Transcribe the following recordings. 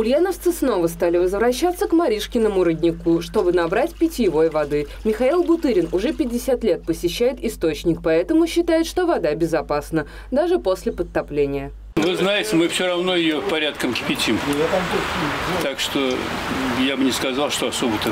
Ульяновцы снова стали возвращаться к Маришкиному роднику, чтобы набрать питьевой воды. Михаил Бутырин уже 50 лет посещает источник, поэтому считает, что вода безопасна, даже после подтопления. Вы знаете, мы все равно ее порядком кипятим. Так что я бы не сказал, что особо-то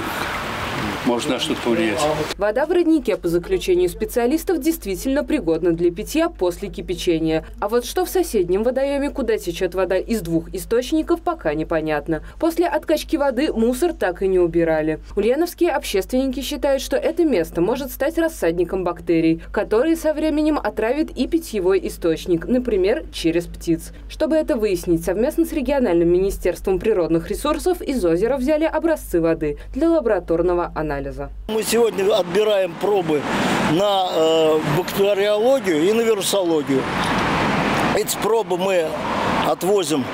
может что-то повлиять. Вода в роднике, по заключению специалистов, действительно пригодна для питья после кипячения. А вот что в соседнем водоеме, куда течет вода из двух источников, пока непонятно. После откачки воды мусор так и не убирали. Ульяновские общественники считают, что это место может стать рассадником бактерий, которые со временем отравят и питьевой источник, например, через птиц. Чтобы это выяснить, совместно с региональным министерством природных ресурсов из озера взяли образцы воды для лабораторного анализа анализа. Мы сегодня отбираем пробы на э, бактериологию и на вирусологию. Эти пробы мы отвозим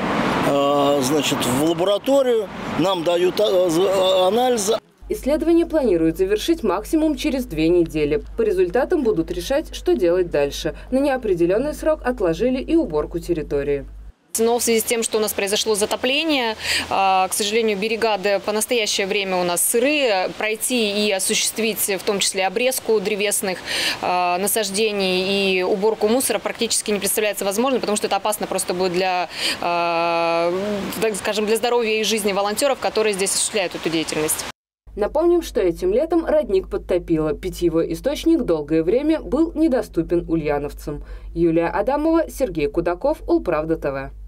э, значит, в лабораторию, нам дают э, анализы. Исследование планируют завершить максимум через две недели. По результатам будут решать, что делать дальше. На неопределенный срок отложили и уборку территории. Но в связи с тем, что у нас произошло затопление, а, к сожалению, берега по настоящее время у нас сырые. Пройти и осуществить в том числе обрезку древесных а, насаждений и уборку мусора практически не представляется возможным, потому что это опасно просто будет для, а, скажем, для здоровья и жизни волонтеров, которые здесь осуществляют эту деятельность. Напомним, что этим летом родник подтопило. Питьевой источник долгое время был недоступен ульяновцам. Юлия Адамова, Сергей Кудаков, Улправда ТВ.